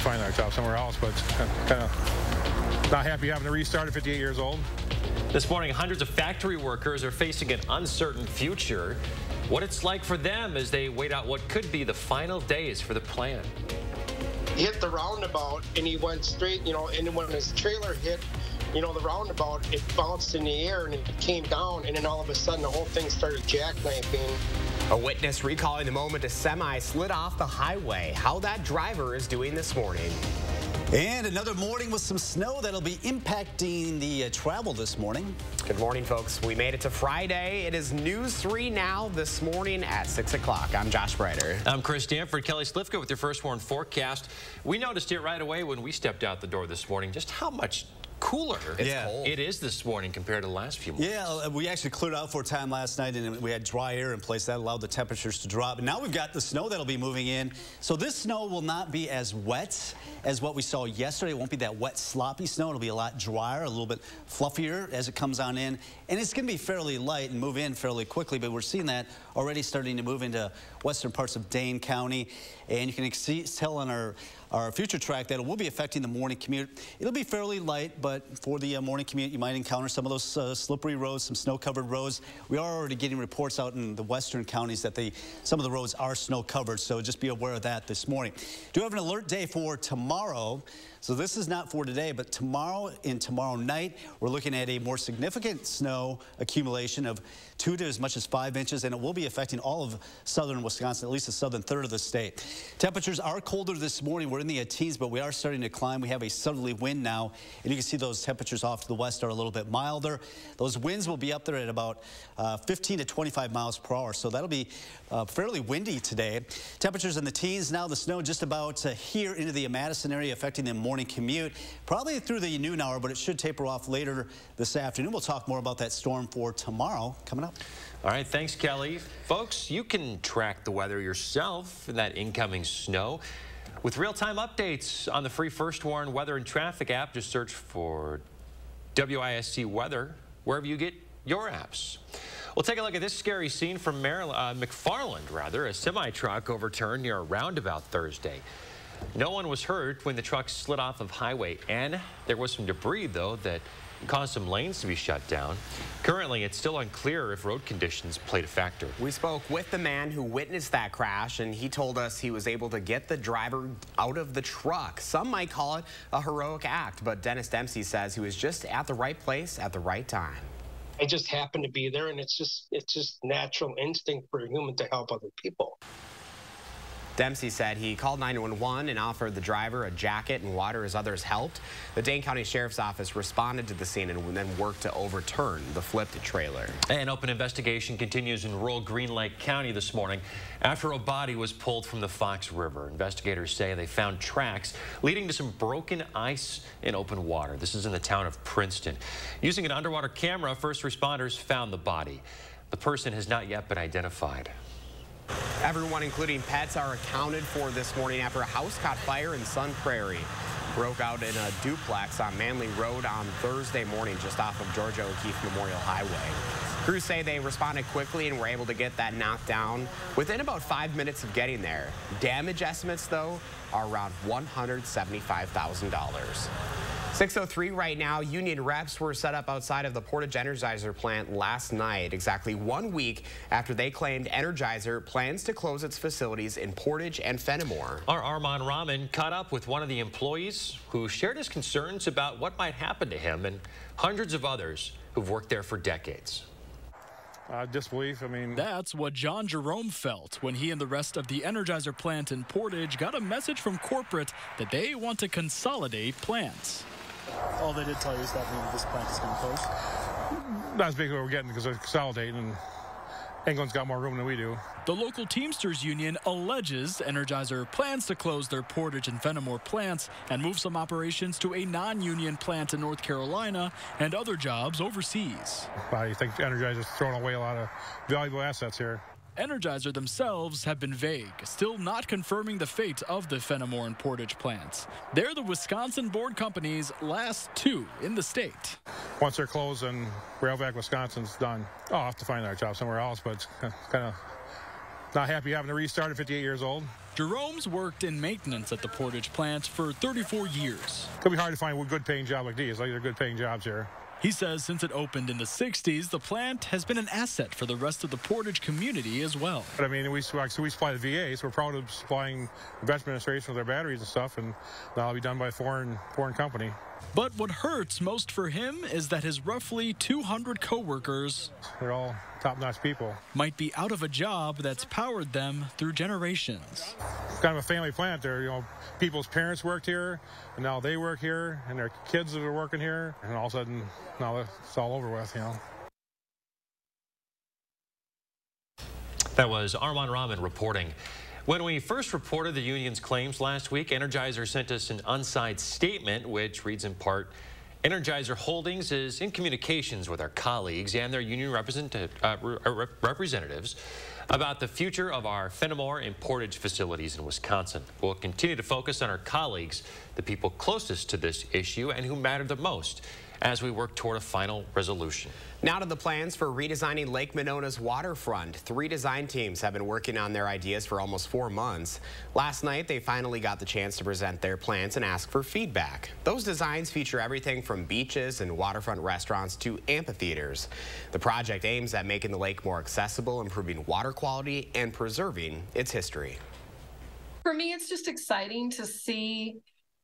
to find our job somewhere else, but kind of not happy having to restart at 58 years old. This morning, hundreds of factory workers are facing an uncertain future. What it's like for them as they wait out what could be the final days for the plant. He hit the roundabout and he went straight, you know, and when his trailer hit, you know, the roundabout, it bounced in the air and it came down, and then all of a sudden the whole thing started jackknifing. A witness recalling the moment a semi slid off the highway. How that driver is doing this morning. And another morning with some snow that'll be impacting the uh, travel this morning. Good morning, folks. We made it to Friday. It is News 3 now this morning at 6 o'clock. I'm Josh Spreiter. I'm Chris Stanford. Kelly Slifka with your first warn forecast. We noticed it right away when we stepped out the door this morning just how much cooler yeah. it is this morning compared to the last few months. Yeah, uh, we actually cleared out for a time last night and we had dry air in place that allowed the temperatures to drop. And now we've got the snow that'll be moving in. So this snow will not be as wet as what we saw yesterday. It won't be that wet, sloppy snow. It'll be a lot drier, a little bit fluffier as it comes on in. And it's going to be fairly light and move in fairly quickly, but we're seeing that already starting to move into western parts of Dane County. And you can see, tell on our, our future track that will be affecting the morning commute. It'll be fairly light, but for the uh, morning commute, you might encounter some of those uh, slippery roads, some snow-covered roads. We are already getting reports out in the western counties that they, some of the roads are snow-covered, so just be aware of that this morning. Do have an alert day for tomorrow. So this is not for today, but tomorrow and tomorrow night, we're looking at a more significant snow accumulation of two to as much as five inches, and it will be affecting all of southern Wisconsin, at least the southern third of the state. Temperatures are colder this morning. We're in the teens, but we are starting to climb. We have a southerly wind now, and you can see those temperatures off to the west are a little bit milder. Those winds will be up there at about uh, 15 to 25 miles per hour, so that'll be uh, fairly windy today. Temperatures in the teens now. The snow just about uh, here into the Madison area, affecting the morning commute. Probably through the noon hour, but it should taper off later this afternoon. We'll talk more about that storm for tomorrow coming up. All right, thanks, Kelly. Folks, you can track the weather yourself in that incoming snow. With real-time updates on the free First Warn Weather and Traffic app, just search for WISC Weather wherever you get your apps. We'll take a look at this scary scene from Maryland, uh, McFarland, rather. A semi-truck overturned near a roundabout Thursday. No one was hurt when the truck slid off of Highway N. There was some debris, though, that caused some lanes to be shut down. Currently, it's still unclear if road conditions played a factor. We spoke with the man who witnessed that crash, and he told us he was able to get the driver out of the truck. Some might call it a heroic act, but Dennis Dempsey says he was just at the right place at the right time. I just happened to be there, and it's just it's just natural instinct for a human to help other people. Dempsey said he called 911 and offered the driver a jacket and water as others helped. The Dane County Sheriff's Office responded to the scene and then worked to overturn the flipped trailer. An open investigation continues in rural Green Lake County this morning after a body was pulled from the Fox River. Investigators say they found tracks leading to some broken ice in open water. This is in the town of Princeton. Using an underwater camera, first responders found the body. The person has not yet been identified. Everyone, including pets, are accounted for this morning after a house caught fire in Sun Prairie. Broke out in a duplex on Manley Road on Thursday morning just off of Georgia O'Keeffe Memorial Highway. Crews say they responded quickly and were able to get that knocked down within about five minutes of getting there. Damage estimates, though, are around $175,000. 603 right now. Union reps were set up outside of the Portage Energizer plant last night, exactly one week after they claimed Energizer plans to close its facilities in Portage and Fenimore. Our Armand Rahman caught up with one of the employees who shared his concerns about what might happen to him and hundreds of others who've worked there for decades. Uh, disbelief, I mean. That's what John Jerome felt when he and the rest of the Energizer plant in Portage got a message from corporate that they want to consolidate plants. All they did tell you is that this plant is going to close? That's basically what we're getting because they're consolidating and England's got more room than we do. The local Teamsters Union alleges Energizer plans to close their Portage and Fenimore plants and move some operations to a non-union plant in North Carolina and other jobs overseas. I think Energizer's throwing away a lot of valuable assets here. Energizer themselves have been vague, still not confirming the fate of the Fenimore and Portage plants. They're the Wisconsin board company's last two in the state. Once they're closed and Rayovac Wisconsin's done, oh, I'll have to find our job somewhere else, but it's kind of not happy having to restart at 58 years old. Jerome's worked in maintenance at the Portage plant for 34 years. It could be hard to find a good paying job like these. Like they're good paying jobs here. He says since it opened in the 60s, the plant has been an asset for the rest of the Portage community as well. But I mean, we, so we supply the VA, so we're proud of supplying the Veterans administration with their batteries and stuff, and that'll be done by a foreign, foreign company. But what hurts most for him is that his roughly 200 coworkers they're all top-notch people might be out of a job that's powered them through generations. It's kind of a family plant there, you know, people's parents worked here and now they work here and their kids are working here and all of a sudden now it's all over with, you know. That was Armand Rahman reporting. When we first reported the union's claims last week, Energizer sent us an unsigned statement, which reads in part, Energizer Holdings is in communications with our colleagues and their union uh, representatives about the future of our Fenimore and Portage facilities in Wisconsin. We'll continue to focus on our colleagues, the people closest to this issue and who matter the most as we work toward a final resolution. Now to the plans for redesigning Lake Monona's waterfront. Three design teams have been working on their ideas for almost four months. Last night, they finally got the chance to present their plans and ask for feedback. Those designs feature everything from beaches and waterfront restaurants to amphitheaters. The project aims at making the lake more accessible, improving water quality, and preserving its history. For me, it's just exciting to see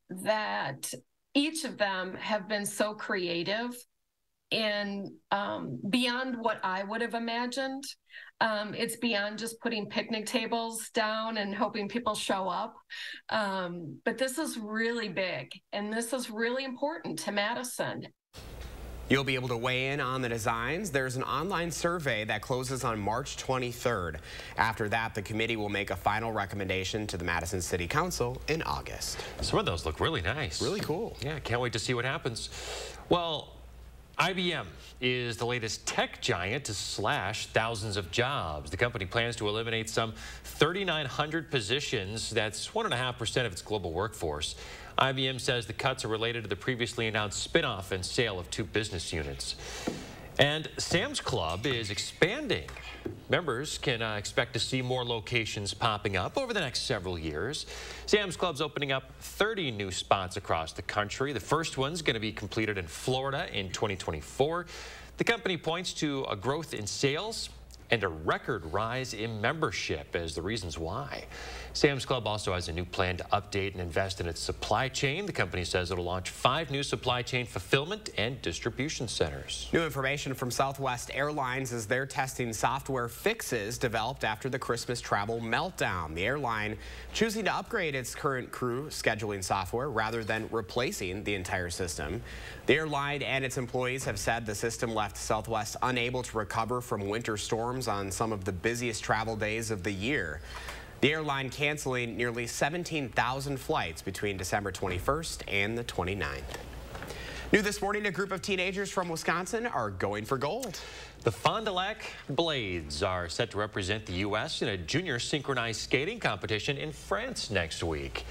that each of them have been so creative and um, beyond what I would have imagined. Um, it's beyond just putting picnic tables down and hoping people show up. Um, but this is really big and this is really important to Madison. You'll be able to weigh in on the designs. There's an online survey that closes on March 23rd. After that, the committee will make a final recommendation to the Madison City Council in August. Some of those look really nice. Really cool. Yeah, can't wait to see what happens. Well, IBM is the latest tech giant to slash thousands of jobs. The company plans to eliminate some 3,900 positions. That's 1.5% of its global workforce. IBM says the cuts are related to the previously announced spinoff and sale of two business units. And Sam's Club is expanding. Members can uh, expect to see more locations popping up over the next several years. Sam's Club's opening up 30 new spots across the country. The first one's going to be completed in Florida in 2024. The company points to a growth in sales and a record rise in membership as the reasons why. Sam's Club also has a new plan to update and invest in its supply chain. The company says it'll launch five new supply chain fulfillment and distribution centers. New information from Southwest Airlines is they're testing software fixes developed after the Christmas travel meltdown. The airline choosing to upgrade its current crew scheduling software rather than replacing the entire system. The airline and its employees have said the system left Southwest unable to recover from winter storms on some of the busiest travel days of the year. The airline canceling nearly 17,000 flights between December 21st and the 29th. New this morning, a group of teenagers from Wisconsin are going for gold. The Fond du Lac Blades are set to represent the U.S. in a junior synchronized skating competition in France next week.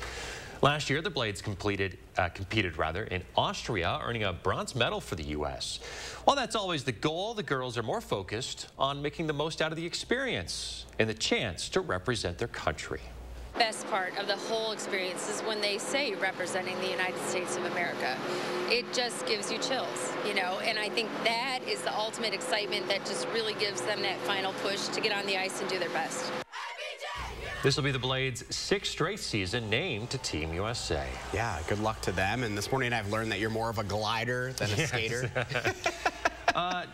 Last year, the Blades completed, uh, competed rather in Austria, earning a bronze medal for the U.S. While that's always the goal, the girls are more focused on making the most out of the experience and the chance to represent their country best part of the whole experience is when they say representing the United States of America. It just gives you chills, you know, and I think that is the ultimate excitement that just really gives them that final push to get on the ice and do their best. This will be the Blades' sixth straight season named to Team USA. Yeah, good luck to them. And this morning I've learned that you're more of a glider than a yes. skater. uh,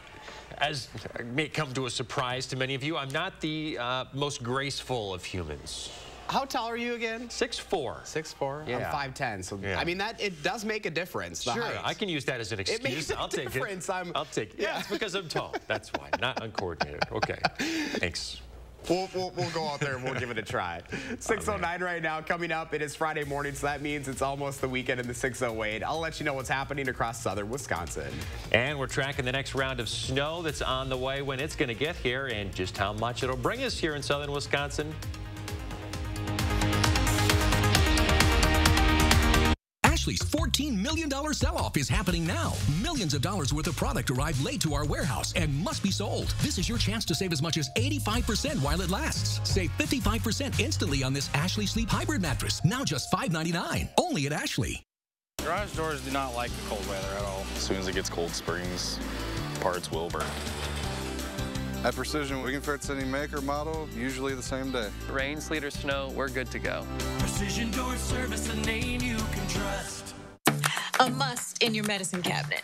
as may come to a surprise to many of you, I'm not the uh, most graceful of humans. How tall are you again? Six four. Six four. Yeah. I'm 5'10", so yeah. I mean that it does make a difference. sure, height. I can use that as an excuse. It makes I'll a take it. I'm, I'll take it. Yeah, it's because I'm tall. That's why, not uncoordinated. Okay, thanks. We'll, we'll, we'll, go out there and we'll give it a try. 609 right now coming up. It is Friday morning, so that means it's almost the weekend in the 608. I'll let you know what's happening across southern Wisconsin. And we're tracking the next round of snow that's on the way, when it's going to get here, and just how much it'll bring us here in southern Wisconsin Ashley's $14 million sell off is happening now. Millions of dollars worth of product arrived late to our warehouse and must be sold. This is your chance to save as much as 85% while it lasts. Save 55% instantly on this Ashley Sleep Hybrid mattress, now just $5.99. Only at Ashley. Garage doors do not like the cold weather at all. As soon as it gets cold springs, parts will burn. At Precision, we can fix any make or model, usually the same day. Rain, sleet, or snow, we're good to go. Precision Door Service, a name you can trust. A must in your medicine cabinet.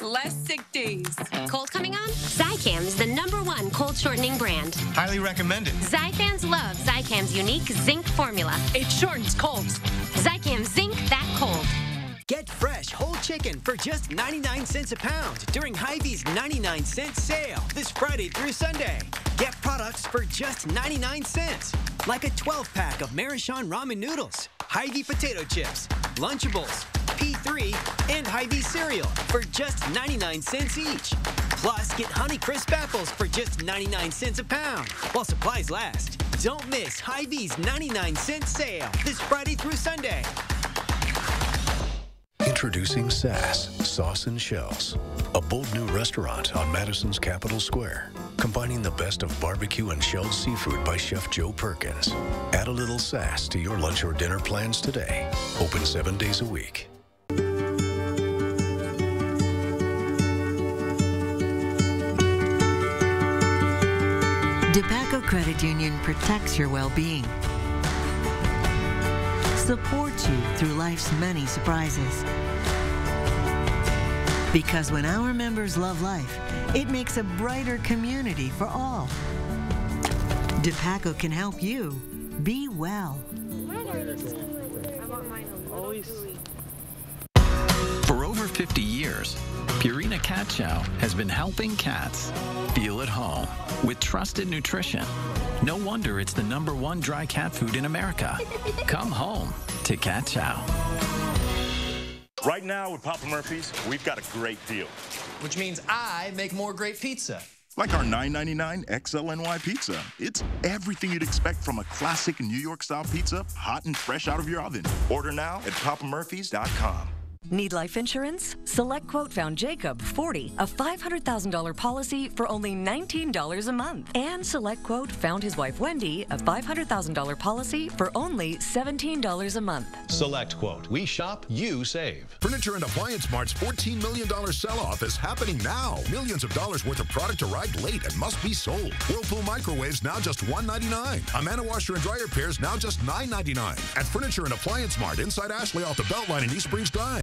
Less sick days. Cold coming on? Zicam is the number one cold shortening brand. Highly recommended. Zyfans love Zicam's unique zinc formula. It shortens colds. Zicam Zinc That Cold. Get fresh whole chicken for just 99 cents a pound during Hy-Vee's 99 cent sale this Friday through Sunday. Get products for just 99 cents, like a 12 pack of Maruchan ramen noodles, Hy-Vee potato chips, Lunchables, P3, and Hy-Vee cereal for just 99 cents each. Plus, get Honeycrisp apples for just 99 cents a pound while supplies last. Don't miss Hy-Vee's 99 cent sale this Friday through Sunday. Introducing Sass Sauce and Shells, a bold new restaurant on Madison's Capitol Square, combining the best of barbecue and shelled seafood by Chef Joe Perkins. Add a little sass to your lunch or dinner plans today. Open seven days a week. Dupaco Credit Union protects your well-being supports you through life's many surprises. Because when our members love life, it makes a brighter community for all. Dupaco can help you be well. For over 50 years, Purina Cat Chow has been helping cats feel at home with trusted nutrition no wonder it's the number one dry cat food in America. Come home to Cat Chow. Right now with Papa Murphy's, we've got a great deal. Which means I make more great pizza. Like our $9.99 XLNY pizza. It's everything you'd expect from a classic New York style pizza, hot and fresh out of your oven. Order now at papamurphys.com. Need life insurance? Select Quote found Jacob, 40, a $500,000 policy for only $19 a month. And Select Quote found his wife Wendy, a $500,000 policy for only $17 a month. Select Quote. We shop, you save. Furniture and Appliance Mart's $14 million sell off is happening now. Millions of dollars worth of product arrived late and must be sold. Whirlpool microwaves now just 199. Amana washer and dryer pairs now just 999. At Furniture and Appliance Mart inside Ashley off the Beltline in East Springs Drive.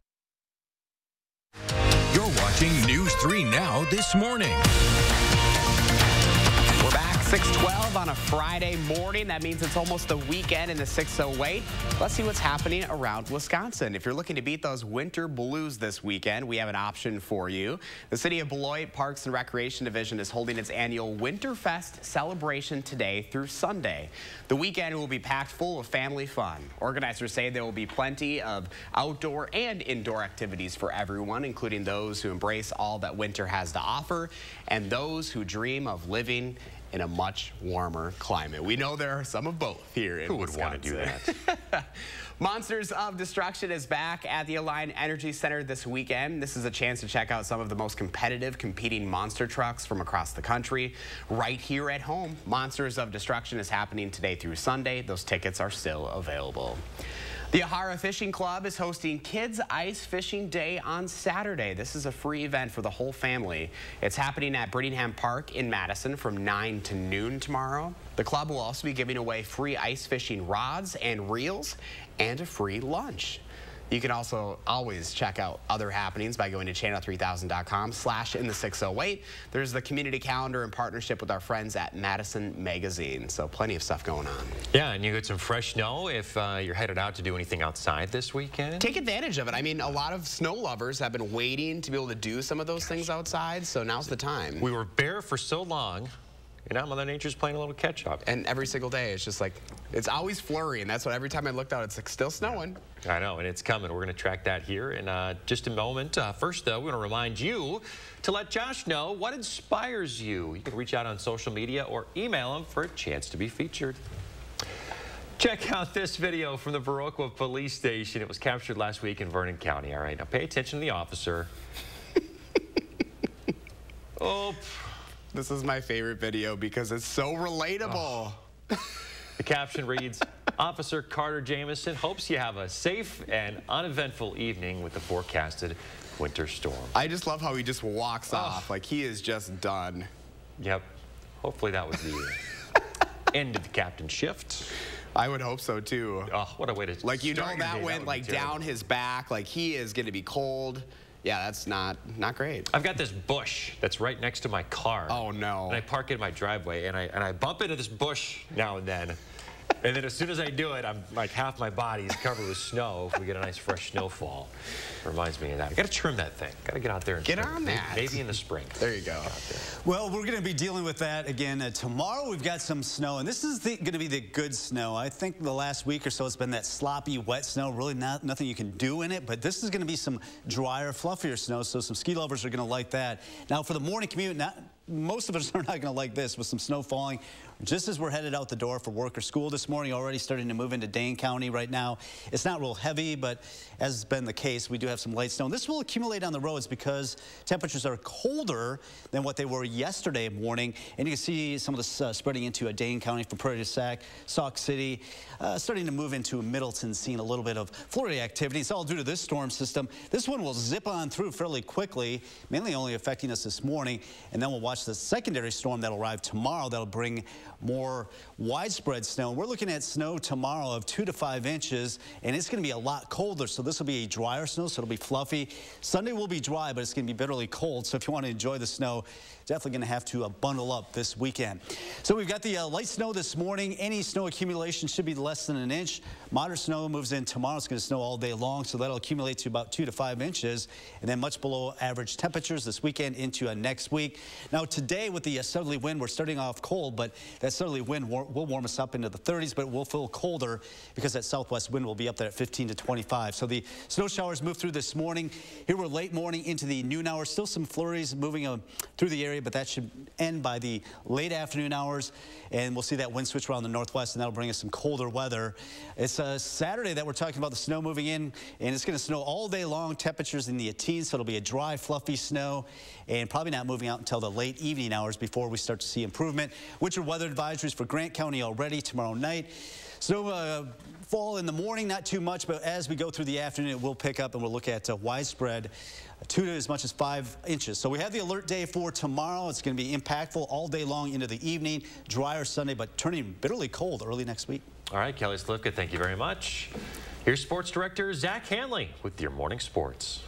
Watching News 3 Now this morning. We're back 612 on a Friday morning. That means it's almost the weekend in the 608. Let's see what's happening around Wisconsin. If you're looking to beat those winter blues this weekend, we have an option for you. The City of Beloit Parks and Recreation Division is holding its annual Winterfest celebration today through Sunday. The weekend will be packed full of family fun. Organizers say there will be plenty of outdoor and indoor activities for everyone, including those who embrace all that winter has to offer and those who dream of living in a much warmer climate. We know there are some of both here in Who would Wisconsin. want to do that? Monsters of Destruction is back at the Alliant Energy Center this weekend. This is a chance to check out some of the most competitive competing monster trucks from across the country right here at home. Monsters of Destruction is happening today through Sunday. Those tickets are still available. The Ahara Fishing Club is hosting Kids Ice Fishing Day on Saturday. This is a free event for the whole family. It's happening at Brittingham Park in Madison from 9 to noon tomorrow. The club will also be giving away free ice fishing rods and reels and a free lunch. You can also always check out other happenings by going to channel3000.com slash in the 608. There's the community calendar in partnership with our friends at Madison Magazine. So plenty of stuff going on. Yeah, and you get some fresh snow if uh, you're headed out to do anything outside this weekend. Take advantage of it. I mean, a lot of snow lovers have been waiting to be able to do some of those things outside, so now's the time. We were bare for so long. And now Mother Nature's playing a little catch up. And every single day, it's just like, it's always flurry, and that's what every time I looked out, it's like still snowing. I know, and it's coming. We're going to track that here in uh, just a moment. Uh, first, though, we want to remind you to let Josh know what inspires you. You can reach out on social media or email him for a chance to be featured. Check out this video from the Viroqua Police Station. It was captured last week in Vernon County. All right, now pay attention to the officer. oh. This is my favorite video because it's so relatable. Oh. The caption reads, Officer Carter Jameson hopes you have a safe and uneventful evening with the forecasted winter storm. I just love how he just walks oh. off like he is just done. Yep. Hopefully that was the end of the captain's shift. I would hope so too. Oh, what a way to like you know that went that like down his back. Like he is going to be cold. Yeah, that's not not great. I've got this bush that's right next to my car. Oh no! And I park it in my driveway, and I and I bump into this bush now and then. And then as soon as I do it, I'm like half my body is covered with snow if we get a nice fresh snowfall. Reminds me of that. I got to trim that thing. Got to get out there and get on that. Maybe in the spring. There you go. Well, we're going to be dealing with that again uh, tomorrow. We've got some snow, and this is going to be the good snow. I think the last week or so it's been that sloppy, wet snow. Really, not nothing you can do in it. But this is going to be some drier, fluffier snow. So some ski lovers are going to like that. Now for the morning commute, not most of us are not going to like this with some snow falling. Just as we're headed out the door for work or school this morning, already starting to move into Dane County right now. It's not real heavy, but as has been the case, we do have some light snow. This will accumulate on the roads because temperatures are colder than what they were yesterday morning. And you can see some of this uh, spreading into Dane County from Prairie du Sac, Sauk City, uh, starting to move into Middleton, seeing a little bit of flurry activity. It's all due to this storm system. This one will zip on through fairly quickly, mainly only affecting us this morning. And then we'll watch the secondary storm that'll arrive tomorrow that'll bring more widespread snow. We're looking at snow tomorrow of two to five inches, and it's going to be a lot colder. So this will be a drier snow, so it'll be fluffy. Sunday will be dry, but it's going to be bitterly cold. So if you want to enjoy the snow, definitely going to have to uh, bundle up this weekend. So we've got the uh, light snow this morning. Any snow accumulation should be less than an inch. Moderate snow moves in tomorrow. It's going to snow all day long, so that'll accumulate to about two to five inches, and then much below average temperatures this weekend into uh, next week. Now today with the uh, southerly wind, we're starting off cold, but that southerly wind war will warm us up into the 30s, but it will feel colder because that southwest wind will be up there at 15 to 25. So the snow showers move through this morning. Here we're late morning into the noon hour. Still some flurries moving uh, through the area but that should end by the late afternoon hours. And we'll see that wind switch around the northwest, and that'll bring us some colder weather. It's a Saturday that we're talking about the snow moving in, and it's going to snow all day long. Temperatures in the teens, so it'll be a dry, fluffy snow, and probably not moving out until the late evening hours before we start to see improvement. Winter weather advisories for Grant County already tomorrow night. Snow uh, fall in the morning, not too much, but as we go through the afternoon, it will pick up and we'll look at uh, widespread two to as much as five inches. So we have the alert day for tomorrow. It's going to be impactful all day long into the evening, drier Sunday, but turning bitterly cold early next week. All right, Kelly Slivka, thank you very much. Here's sports director Zach Hanley with your morning sports.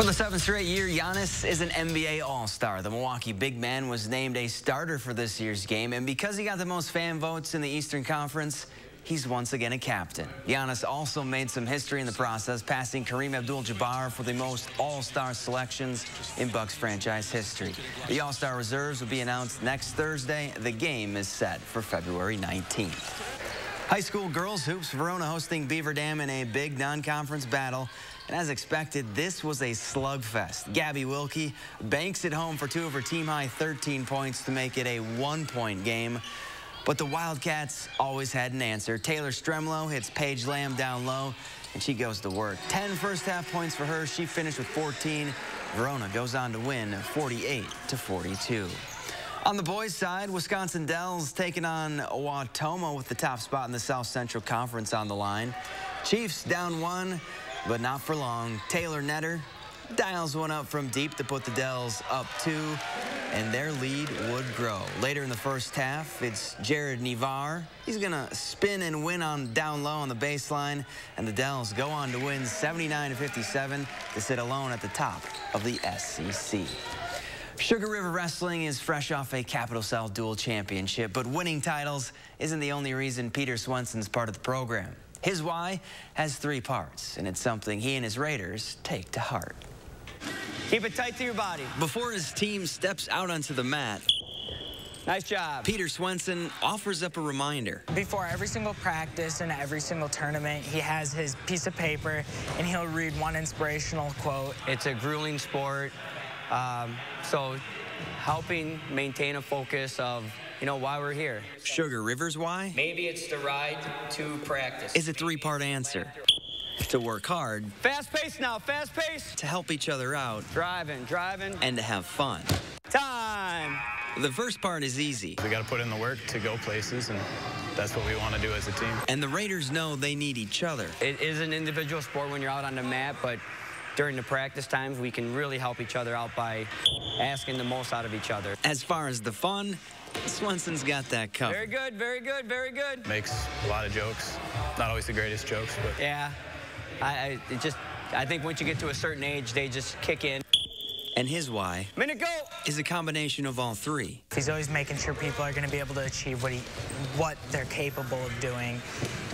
For the seventh straight year, Giannis is an NBA All-Star. The Milwaukee big man was named a starter for this year's game, and because he got the most fan votes in the Eastern Conference, he's once again a captain. Giannis also made some history in the process, passing Kareem Abdul-Jabbar for the most All-Star selections in Bucks franchise history. The All-Star reserves will be announced next Thursday. The game is set for February 19th. High school girls hoops, Verona hosting Beaver Dam in a big non-conference battle. And as expected, this was a slugfest. Gabby Wilkie banks it home for two of her team-high 13 points to make it a one-point game. But the Wildcats always had an answer. Taylor Stremlo hits Paige Lamb down low, and she goes to work. 10 first-half points for her. She finished with 14. Verona goes on to win 48 to 42. On the boys' side, Wisconsin Dells taking on Wautoma with the top spot in the South Central Conference on the line. Chiefs down one but not for long. Taylor Netter dials one up from deep to put the Dells up two, and their lead would grow. Later in the first half, it's Jared Nevar. He's going to spin and win on down low on the baseline, and the Dells go on to win 79-57 to sit alone at the top of the SEC. Sugar River Wrestling is fresh off a Capital South Dual Championship, but winning titles isn't the only reason Peter Swenson's part of the program. His why has three parts, and it's something he and his Raiders take to heart. Keep it tight to your body. Before his team steps out onto the mat, Nice job. Peter Swenson offers up a reminder. Before every single practice and every single tournament, he has his piece of paper and he'll read one inspirational quote. It's a grueling sport, um, so helping maintain a focus of, you know, why we're here. Sugar River's why? Maybe it's the ride to practice. Is a three-part answer. To work hard. Fast pace now, fast pace. To help each other out. Driving, driving. And to have fun. Time. The first part is easy. We got to put in the work to go places, and that's what we want to do as a team. And the Raiders know they need each other. It is an individual sport when you're out on the mat, but during the practice times, we can really help each other out by asking the most out of each other. As far as the fun, Swenson's got that covered. Very good, very good, very good. Makes a lot of jokes. Not always the greatest jokes, but. Yeah. I, I it just, I think once you get to a certain age, they just kick in. And his why Minute go. is a combination of all three. He's always making sure people are going to be able to achieve what he, what they're capable of doing,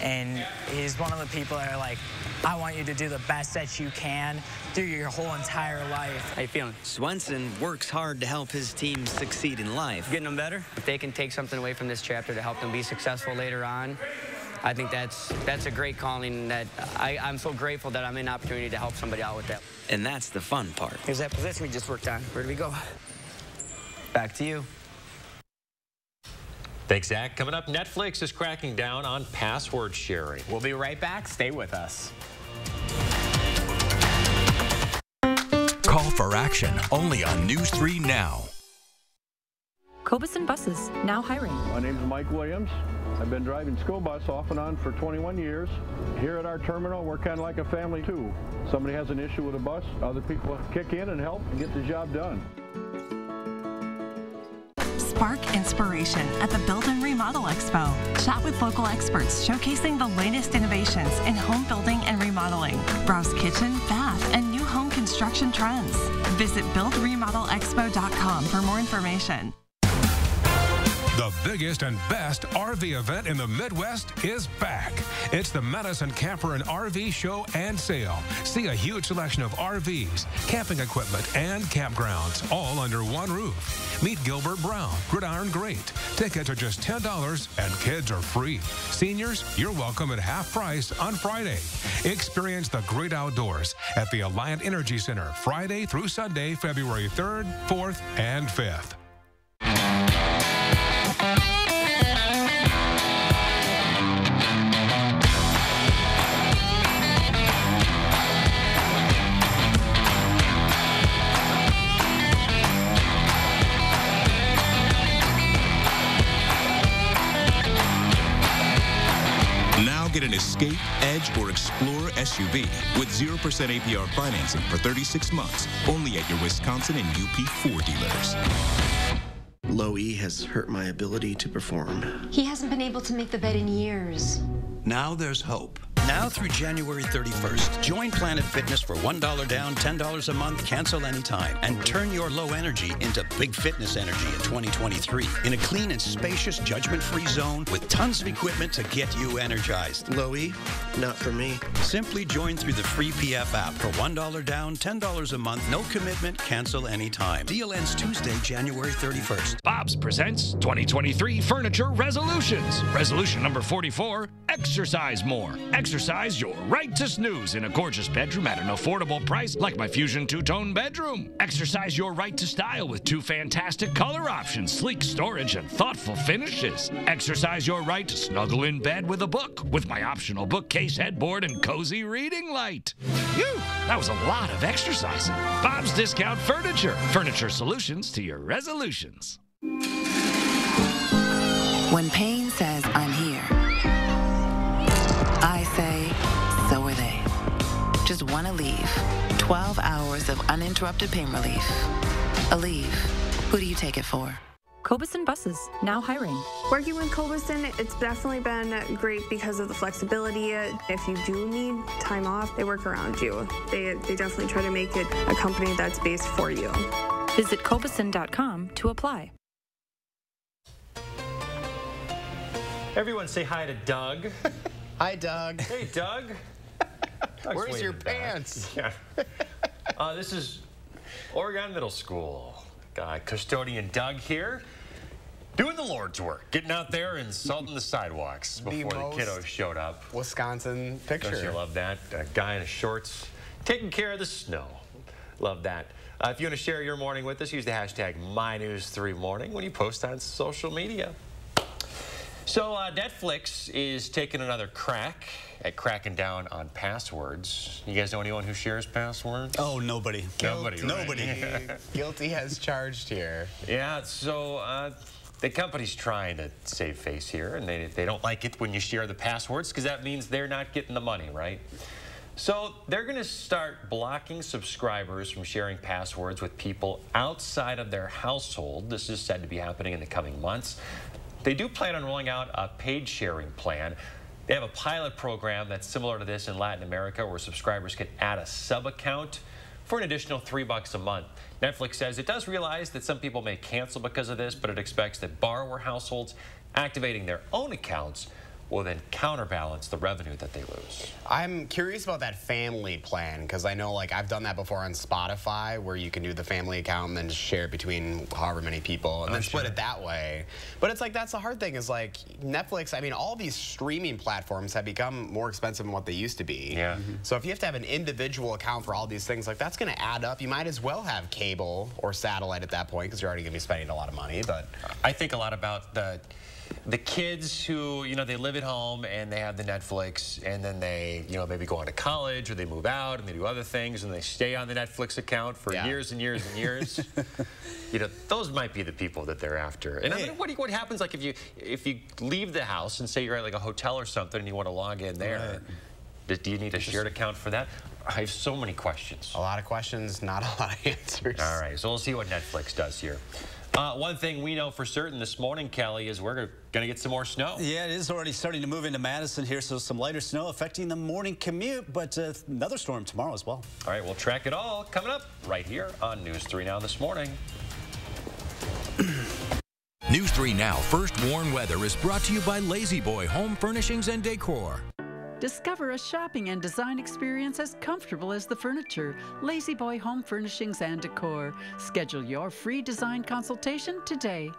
and he's one of the people that are like, I want you to do the best that you can through your whole entire life. How you feeling? Swenson works hard to help his team succeed in life. Getting them better. If they can take something away from this chapter to help them be successful later on, I think that's that's a great calling that I, I'm so grateful that I'm in an opportunity to help somebody out with that. And that's the fun part. Here's that position we just worked on. Where do we go? Back to you. Thanks, Zach. Coming up, Netflix is cracking down on password sharing. We'll be right back. Stay with us. Call for action only on News 3 Now. Kobussen Buses, now hiring. My name is Mike Williams. I've been driving school bus off and on for 21 years. Here at our terminal, we're kind of like a family too. Somebody has an issue with a bus, other people kick in and help and get the job done. Spark inspiration at the Build and Remodel Expo. Chat with local experts showcasing the latest innovations in home building and remodeling. Browse kitchen, bath, and new home construction trends. Visit buildremodelexpo.com for more information. The biggest and best RV event in the Midwest is back. It's the Madison Camper and RV Show and Sale. See a huge selection of RVs, camping equipment, and campgrounds, all under one roof. Meet Gilbert Brown, Gridiron Great. Tickets are just $10 and kids are free. Seniors, you're welcome at half price on Friday. Experience the great outdoors at the Alliant Energy Center Friday through Sunday, February 3rd, 4th, and 5th. Escape, Edge, or Explorer SUV with 0% APR financing for 36 months only at your Wisconsin and UP Ford dealers. Low E has hurt my ability to perform. He hasn't been able to make the bed in years. Now there's hope. Now through January 31st, join Planet Fitness for $1 down, $10 a month, cancel anytime, and turn your low energy into big fitness energy in 2023 in a clean and spacious, judgment free zone with tons of equipment to get you energized. Low E, not for me. Simply join through the free PF app for $1 down, $10 a month, no commitment, cancel anytime. Deal ends Tuesday, January 31st. Bob's presents 2023 Furniture Resolutions. Resolution number 44 Exercise more. Exercise your right to snooze in a gorgeous bedroom at an affordable price like my Fusion two tone bedroom. Exercise your right to style with two fantastic color options, sleek storage, and thoughtful finishes. Exercise your right to snuggle in bed with a book with my optional bookcase headboard and cozy reading light. Phew, that was a lot of exercising. Bob's Discount Furniture. Furniture solutions to your resolutions. When pain says, Just one Aleve. 12 hours of uninterrupted pain relief. Aleve. Who do you take it for? Kobussen Buses, now hiring. Working with Kobussen, it's definitely been great because of the flexibility. If you do need time off, they work around you. They, they definitely try to make it a company that's based for you. Visit Kobussen.com to apply. Everyone say hi to Doug. hi, Doug. Hey, Doug. Where's your pants? Yeah. Uh, this is Oregon Middle School. Guy, custodian Doug here. Doing the Lord's work, getting out there and salting the sidewalks before the, most kiddos showed up. Wisconsin Don't you picture. love that? A guy in his shorts taking care of the snow. Love that. Uh, if you want to share your morning with us, use the hashtag MyNews3Morning when you post on social media. So uh, Netflix is taking another crack at cracking down on passwords. You guys know anyone who shares passwords? Oh, nobody. Nobody. right? Nobody. Guilty as charged here. Yeah, so uh, the company's trying to save face here, and they, they don't like it when you share the passwords because that means they're not getting the money, right? So they're going to start blocking subscribers from sharing passwords with people outside of their household. This is said to be happening in the coming months. They do plan on rolling out a paid sharing plan. They have a pilot program that's similar to this in Latin America where subscribers can add a sub account for an additional three bucks a month. Netflix says it does realize that some people may cancel because of this, but it expects that borrower households activating their own accounts will then counterbalance the revenue that they lose. I'm curious about that family plan because I know like I've done that before on Spotify where you can do the family account and then just share it between however many people and Oh, then split sure. it that way. But it's like that's the hard thing is like Netflix, I mean all these streaming platforms have become more expensive than what they used to be. Yeah. Mm-hmm. So if you have to have an individual account for all these things, like that's going to add up. You might as well have cable or satellite at that point because you're already going to be spending a lot of money. But I think a lot about the the kids who you know they live at home and they have the Netflix and then they you know maybe go on to college or they move out and they do other things and they stay on the Netflix account for Yeah. years and years and years. you know those might be the people that they're after. And I mean, what, what happens like if you if you leave the house and say you're at like a hotel or something and you want to log in there? Do, do you need a shared account for that? I have so many questions. a lot of questions, not a lot of answers. All right, so we'll see what Netflix does here. Uh, one thing we know for certain this morning, Kelly, is we're going to get some more snow. Yeah, it is already starting to move into Madison here, so some lighter snow affecting the morning commute, but uh, another storm tomorrow as well. All right, we'll track it all coming up right here on News 3 Now this morning. News 3 Now First Warn Weather is brought to you by Lazy Boy Home Furnishings and Decor. Discover a shopping and design experience as comfortable as the furniture. La-Z-Boy Home Furnishings and Decor. Schedule your free design consultation today.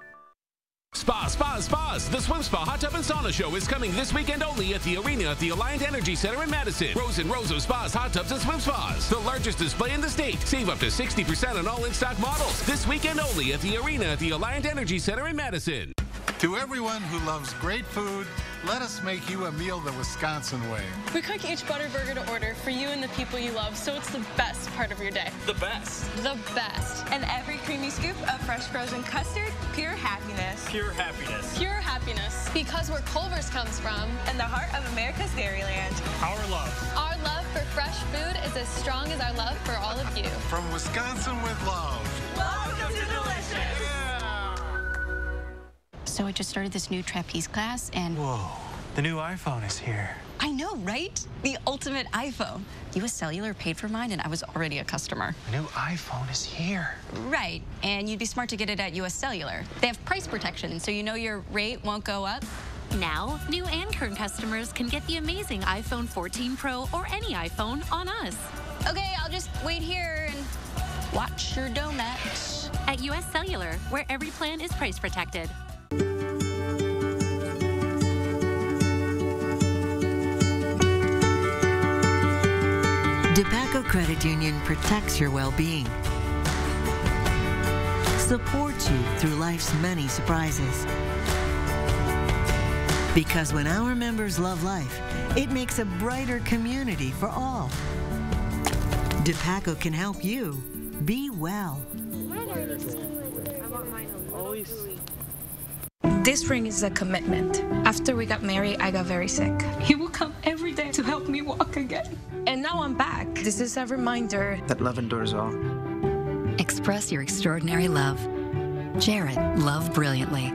Spa, spas, spas. The Swim Spa Hot Tub and Sauna Show is coming this weekend only at the arena at the Alliant Energy Center in Madison. Rows and rows of spas, hot tubs, and swim spas. The largest display in the state. Save up to 60% on all in-stock models. This weekend only at the arena at the Alliant Energy Center in Madison. To everyone who loves great food, let us make you a meal the Wisconsin way. We cook each butter burger to order for you and the people you love, so it's the best part of your day. The best. The best. And every creamy scoop of fresh frozen custard, pure happiness. Pure happiness. Pure happiness. Because where Culver's comes from. And the heart of America's Dairyland. Our love. Our love for fresh food is as strong as our love for all of you. From Wisconsin with love. Welcome to Delicious. So I just started this new trapeze class and Whoa, the new iPhone is here. I know, right? The ultimate iPhone. US Cellular paid for mine and I was already a customer. The new iPhone is here. Right, and you'd be smart to get it at US Cellular. They have price protection, so you know your rate won't go up. Now, new and current customers can get the amazing iPhone 14 Pro or any iPhone on us. Okay, I'll just wait here and watch your donut. At US Cellular, where every plan is price protected. Dupaco Credit Union protects your well-being, supports you through life's many surprises. Because when our members love life, it makes a brighter community for all. Dupaco can help you be well. This ring is a commitment. After we got married, I got very sick. He would come every day to help me walk again. And now I'm back. This is a reminder. That love endures all. Express your extraordinary love. Jared, love brilliantly.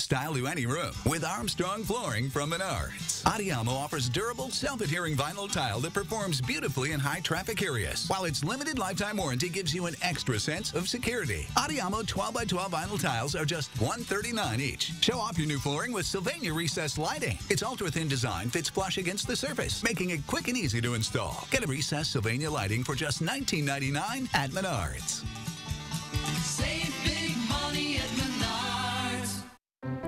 Style to any room with Armstrong Flooring from Menards. Adiamo offers durable, self-adhering vinyl tile that performs beautifully in high-traffic areas, while its limited lifetime warranty gives you an extra sense of security. Adiamo 12 by 12 vinyl tiles are just 139 each. Show off your new flooring with Sylvania recessed lighting. Its ultra-thin design fits flush against the surface, making it quick and easy to install. Get a recessed Sylvania lighting for just $19.99 at Menards. Save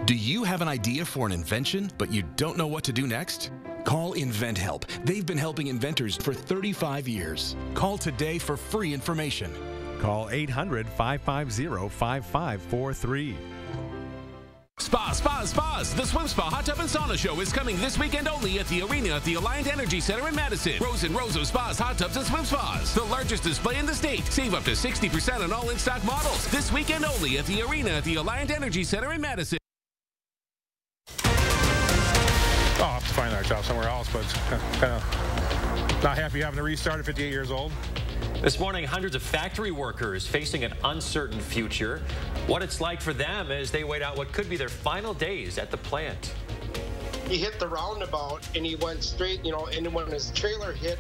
Do you have an idea for an invention, but you don't know what to do next? Call InventHelp. They've been helping inventors for 35 years. Call today for free information. Call 800 550 5543. Spa, spa, spas. The Swim Spa Hot Tub and Sauna Show is coming this weekend only at the arena at the Alliant Energy Center in Madison. Rose and rows of Spas, Hot Tubs, and Swim Spas. The largest display in the state. Save up to 60% on all in-stock models. This weekend only at the arena at the Alliant Energy Center in Madison. Find our job somewhere else, but kind of not happy having to restart at 58 years old. This morning, hundreds of factory workers facing an uncertain future. What it's like for them as they wait out what could be their final days at the plant. He hit the roundabout and he went straight, you know, and when his trailer hit,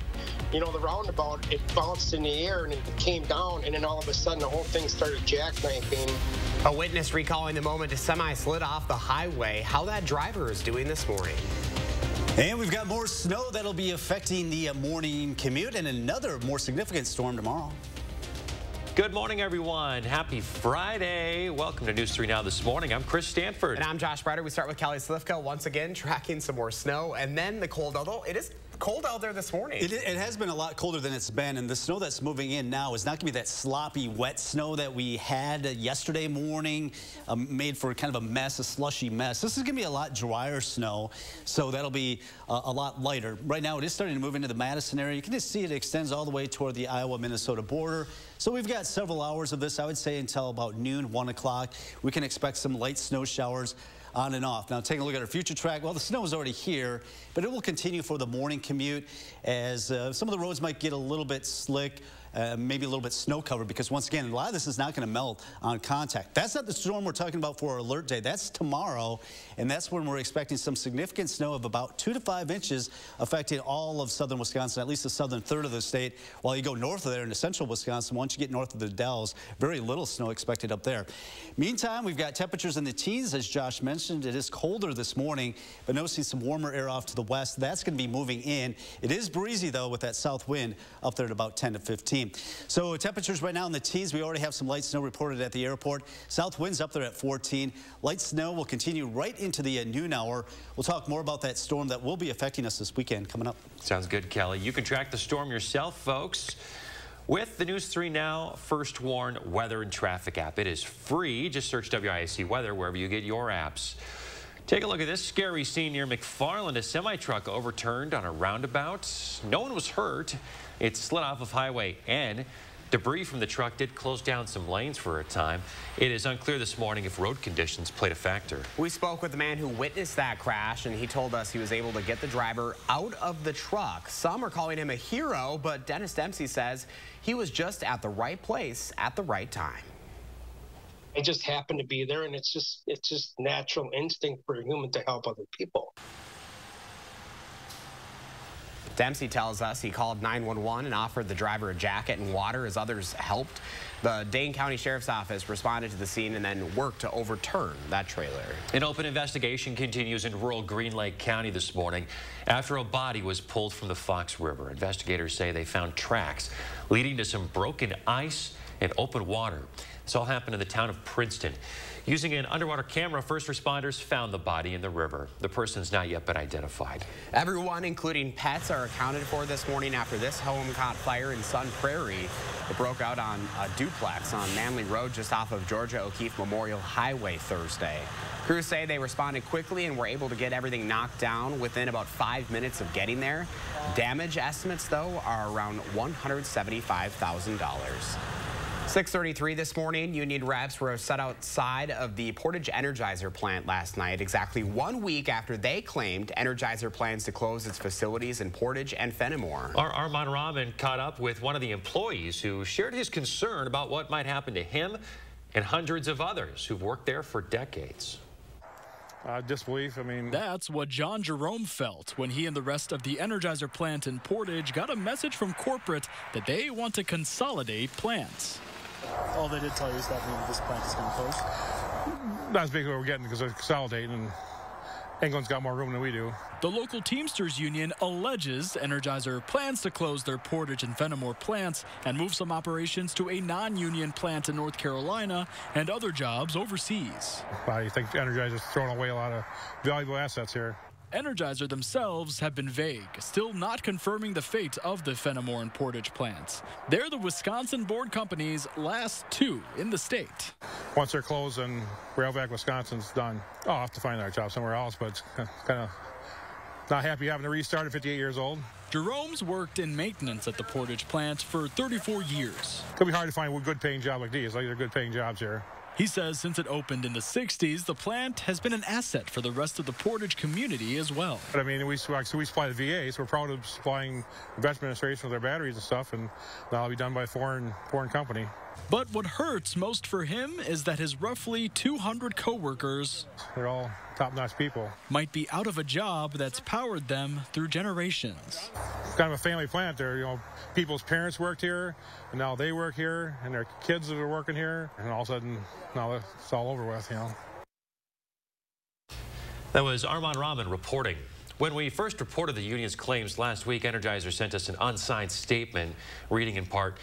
you know, the roundabout, it bounced in the air and it came down, and then all of a sudden the whole thing started jackknifing. A witness recalling the moment a semi slid off the highway. How that driver is doing this morning. And we've got more snow that'll be affecting the morning commute and another more significant storm tomorrow. Good morning, everyone. Happy Friday. Welcome to News 3 Now this morning. I'm Chris Stanford. And I'm Josh Spreiter. We start with Kelly Slivka once again tracking some more snow and then the cold, although it is cold out there this morning. It, it, has been a lot colder than it's been, and the snow that's moving in now is not going to be that sloppy, wet snow that we had yesterday morning, um, made for kind of a mess, a slushy mess. This is going to be a lot drier snow, so that'll be uh, a lot lighter. Right now, it is starting to move into the Madison area. You can just see it extends all the way toward the Iowa-Minnesota border. So we've got several hours of this, I would say, until about noon, 1 o'clock. We can expect some light snow showers on and off. Now, taking a look at our future track, well, the snow is already here, but it will continue for the morning commute as uh, some of the roads might get a little bit slick. Uh, maybe a little bit snow covered because once again, a lot of this is not going to melt on contact. That's not the storm we're talking about for our alert day. That's tomorrow, and that's when we're expecting some significant snow of about two to five inches affecting all of southern Wisconsin, at least the southern third of the state. While you go north of there into central Wisconsin, once you get north of the Dells, very little snow expected up there. Meantime, we've got temperatures in the teens, as Josh mentioned. It is colder this morning, but noticing some warmer air off to the west. That's going to be moving in. It is breezy, though, with that south wind up there at about 10 to 15. So temperatures right now in the teens. We already have some light snow reported at the airport. South winds up there at 14. Light snow will continue right into the uh, noon hour. We'll talk more about that storm that will be affecting us this weekend coming up. Sounds good, Kelly. You can track the storm yourself, folks. With the News 3 Now First Warn Weather and Traffic app. It is free. Just search WIAC Weather wherever you get your apps. Take a look at this scary scene near McFarland. A semi-truck overturned on a roundabout. No one was hurt. It slid off of Highway N. Debris from the truck did close down some lanes for a time. It is unclear this morning if road conditions played a factor. We spoke with the man who witnessed that crash, and he told us he was able to get the driver out of the truck. Some are calling him a hero, but Dennis Dempsey says he was just at the right place at the right time. I just happened to be there, and it's just it's just natural instinct for a human to help other people. Dempsey tells us he called 911 and offered the driver a jacket and water as others helped. The Dane County Sheriff's Office responded to the scene and then worked to overturn that trailer. An open investigation continues in rural Green Lake County this morning after a body was pulled from the Fox River. Investigators say they found tracks leading to some broken ice and open water. This all happened in the town of Princeton. Using an underwater camera, first responders found the body in the river. The person's not yet been identified. Everyone, including pets, are accounted for this morning after this home caught fire in Sun Prairie. It broke out on a duplex on Manley Road just off of Georgia O'Keeffe Memorial Highway Thursday. Crews say they responded quickly and were able to get everything knocked down within about five minutes of getting there. Damage estimates, though, are around $175,000. 633 this morning, union reps were set outside of the Portage Energizer plant last night, exactly one week after they claimed Energizer plans to close its facilities in Portage and Fenimore. Our Armand Rahman caught up with one of the employees who shared his concern about what might happen to him and hundreds of others who've worked there for decades. Uh, disbelief, I mean. That's what John Jerome felt when he and the rest of the Energizer plant in Portage got a message from corporate that they want to consolidate plants. All they did tell you is that maybe this plant is going to close. That's basically what we're getting because they're consolidating and England's got more room than we do. The local Teamsters Union alleges Energizer plans to close their Portage and Fenimore plants and move some operations to a non-union plant in North Carolina and other jobs overseas. I think Energizer's throwing away a lot of valuable assets here. Energizer themselves have been vague, still not confirming the fate of the Fenimore and Portage plants. They're the Wisconsin board company's last two in the state. Once they're closed and Rayovac, Wisconsin's done, oh, I'll have to find another job somewhere else, but it's kind of not happy having to restart at 58 years old. Jerome's worked in maintenance at the Portage plant for 34 years. It could be hard to find a good paying job like these. Like they're good paying jobs here. He says since it opened in the 60s, the plant has been an asset for the rest of the Portage community as well. But I mean, we, so we supply the VA, so we're proud of supplying the Veterans Administration with their batteries and stuff, and that'll be done by a foreign, foreign company. But what hurts most for him is that his roughly 200 coworkers they're all top-notch people might be out of a job that's powered them through generations. It's kind of a family plant there, you know, people's parents worked here and now they work here and their kids are working here and all of a sudden now it's all over with, you know. That was Armand Rahman reporting. When we first reported the union's claims last week, Energizer sent us an unsigned statement reading in part,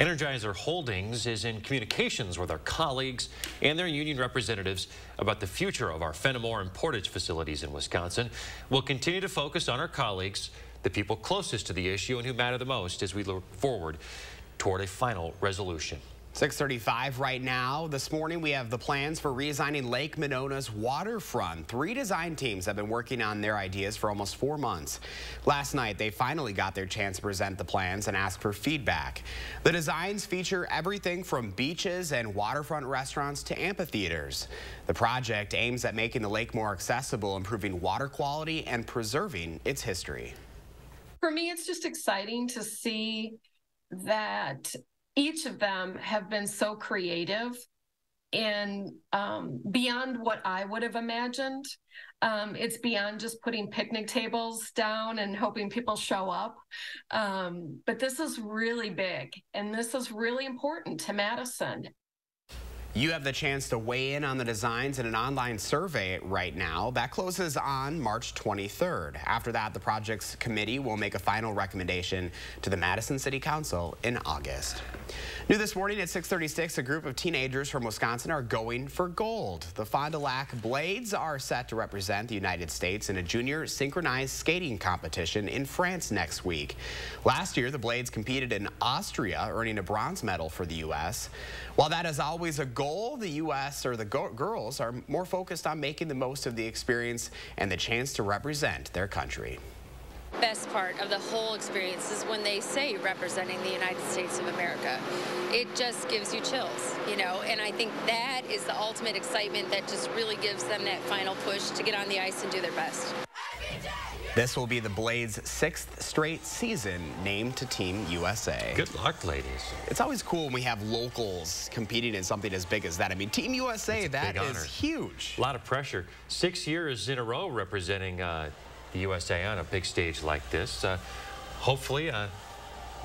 Energizer Holdings is in communications with our colleagues and their union representatives about the future of our Fenimore and Portage facilities in Wisconsin. We'll continue to focus on our colleagues, the people closest to the issue and who matter the most as we look forward toward a final resolution. 635 right now. This morning we have the plans for redesigning Lake Monona's waterfront. Three design teams have been working on their ideas for almost four months. Last night they finally got their chance to present the plans and ask for feedback. The designs feature everything from beaches and waterfront restaurants to amphitheaters. The project aims at making the lake more accessible, improving water quality and preserving its history. For me, it's just exciting to see that each of them have been so creative and um, beyond what I would have imagined. Um, it's beyond just putting picnic tables down and hoping people show up. Um, but this is really big and this is really important to Madison. You have the chance to weigh in on the designs in an online survey right now. That closes on March 23rd. After that, the project's committee will make a final recommendation to the Madison City Council in August. New this morning at 636, a group of teenagers from Wisconsin are going for gold. The Fond du Lac Blades are set to represent the United States in a junior synchronized skating competition in France next week. Last year, the Blades competed in Austria, earning a bronze medal for the U.S. While that is always a goal, the U.S. or the girls are more focused on making the most of the experience and the chance to represent their country best part of the whole experience is when they say representing the United States of America. It just gives you chills, you know, and I think that is the ultimate excitement that just really gives them that final push to get on the ice and do their best. This will be the Blades' sixth straight season named to Team USA. Good luck, ladies. It's always cool when we have locals competing in something as big as that. I mean, Team USA, that is huge. A lot of pressure. Six years in a row representing uh, the USA on a big stage like this. Uh, hopefully, uh,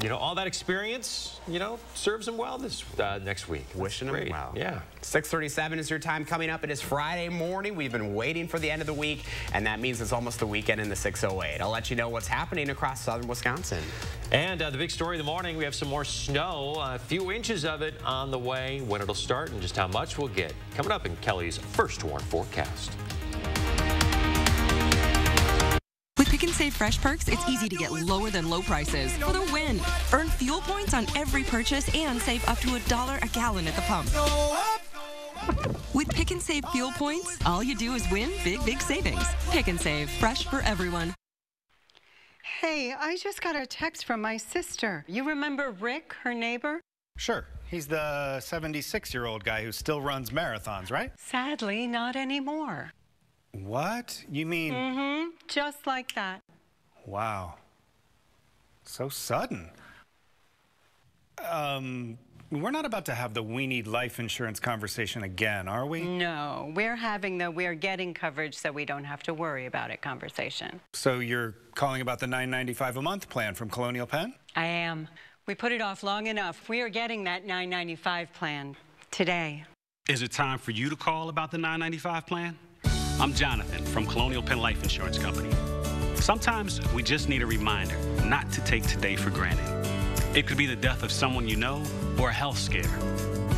you know, all that experience, you know, serves him well this uh, next week. Wishing him well. Yeah. 637 is your time coming up. It is Friday morning. We've been waiting for the end of the week, and that means it's almost the weekend in the 608. I'll let you know what's happening across southern Wisconsin. And uh, the big story of the morning, we have some more snow, a few inches of it on the way. When it'll start and just how much we'll get. Coming up in Kelly's First Warn forecast. Pick and Save Fresh Perks, it's easy to get lower than low prices for the win. Earn fuel points on every purchase and save up to a dollar a gallon at the pump. With Pick and Save fuel points, all you do is win big, big savings. Pick and Save, fresh for everyone. Hey, I just got a text from my sister. You remember Rick, her neighbor? Sure. He's the 76 year old guy who still runs marathons, right? Sadly, not anymore. What? You mean? Mm-hmm. Just like that. Wow. So sudden. Um, we're not about to have the we need life insurance conversation again, are we? No, we're having the we're getting coverage so we don't have to worry about it conversation. So you're calling about the 9.95 a month plan from Colonial Penn? I am. We put it off long enough. We are getting that 9.95 plan today. Is it time for you to call about the 9.95 plan? I'm Jonathan from Colonial Penn Life Insurance Company. Sometimes we just need a reminder not to take today for granted. It could be the death of someone you know or a health scare.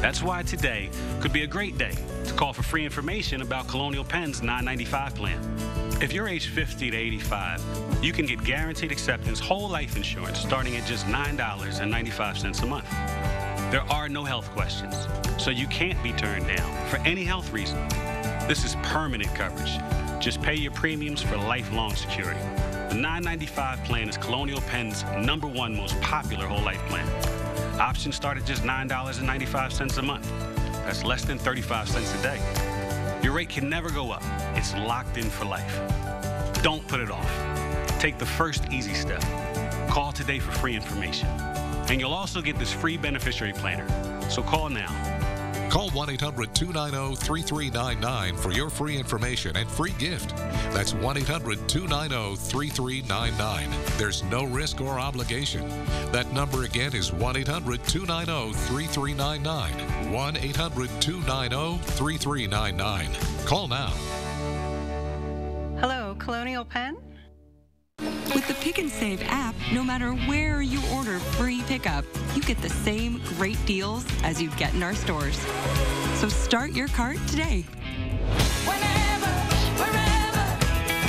That's why today could be a great day to call for free information about Colonial Penn's 995 plan. If you're age 50 to 85, you can get guaranteed acceptance whole life insurance starting at just $9.95 a month. There are no health questions, so you can't be turned down for any health reason. This is permanent coverage. Just pay your premiums for lifelong security. The 995 plan is Colonial Penn's number one most popular whole life plan. Options start at just $9.95 a month. That's less than 35 cents a day. Your rate can never go up. It's locked in for life. Don't put it off. Take the first easy step. Call today for free information. And you'll also get this free beneficiary planner. So call now. Call 1 800 290 3399 for your free information and free gift. That's 1 800 290 3399. There's no risk or obligation. That number again is 1 800 290 3399. 1 800 290 3399. Call now. Hello, Colonial Penn? With the Pick and Save app, no matter where you order free pickup, you get the same great deals as you get in our stores. So start your cart today.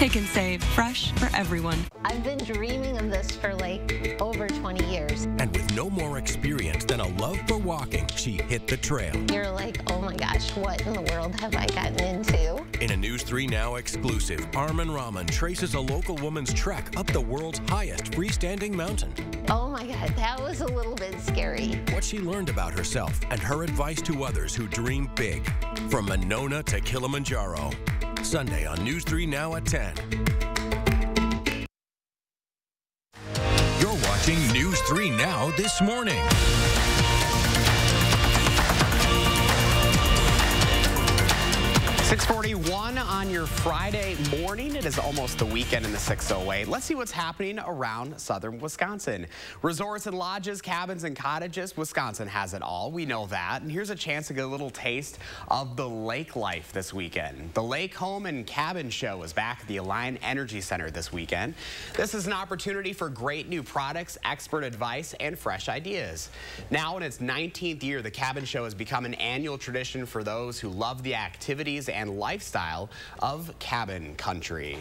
Pick and Save, fresh for everyone. I've been dreaming of this for like over 20 years. And with no more experience than a love for walking, she hit the trail. You're like, oh my gosh, what in the world have I gotten into? In a News 3 Now exclusive, Armin Rahman traces a local woman's trek up the world's highest freestanding mountain. Oh my God, that was a little bit scary. What she learned about herself and her advice to others who dream big. From Monona to Kilimanjaro. Sunday on News 3 Now at 10. You're watching News 3 Now this morning. Six forty-one on your Friday morning. It is almost the weekend in the 608. Let's see what's happening around southern Wisconsin. Resorts and lodges, cabins and cottages. Wisconsin has it all. We know that. And here's a chance to get a little taste of the lake life this weekend. The Lake Home and Cabin Show is back at the Alliant Energy Center this weekend. This is an opportunity for great new products, expert advice, and fresh ideas. Now in its 19th year, the Cabin Show has become an annual tradition for those who love the activities and lifestyle of cabin country.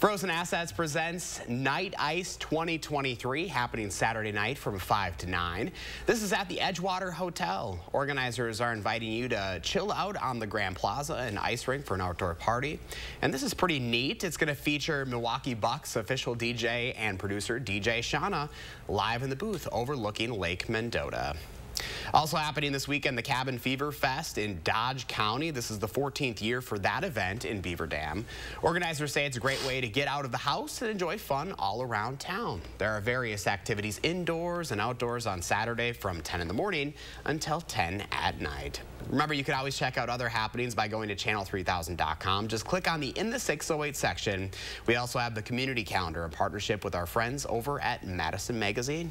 Frozen Assets presents Night Ice 2023 happening Saturday night from 5 to 9. This is at the Edgewater Hotel. Organizers are inviting you to chill out on the Grand Plaza and ice rink for an outdoor party. And this is pretty neat. It's going to feature Milwaukee Bucks official DJ and producer DJ Shauna live in the booth overlooking Lake Mendota. Also happening this weekend, the Cabin Fever Fest in Dodge County. This is the 14th year for that event in Beaver Dam. Organizers say it's a great way to get out of the house and enjoy fun all around town. There are various activities indoors and outdoors on Saturday from 10 in the morning until 10 at night. Remember, you can always check out other happenings by going to channel3000.com. Just click on the In the 608 section. We also have the community calendar in partnership with our friends over at Madison Magazine.